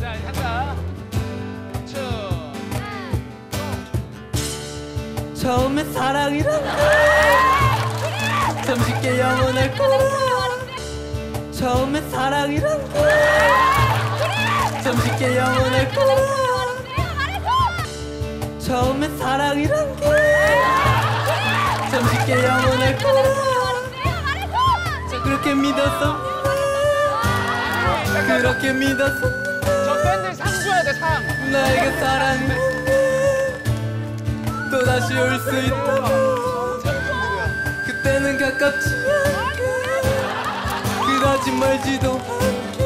자자 한다. 투 처음에 사랑이란 참 쉽게 영원할 거야 처음에 사랑이란 참 쉽게 영원할 거야 처음에 사랑이란 게참 쉽게 영원할 거라. 그렇게 믿었어 그렇게 믿었어 저 밴드 상 줘야 돼, 상. 나에게 사랑해 또 다시 올 수 있다. 그때는 가깝지 않게. 그다지 멀지도 않게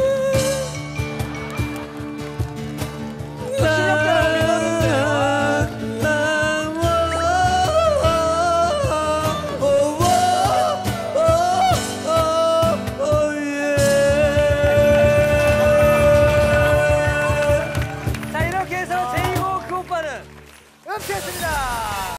은퇴했습니다.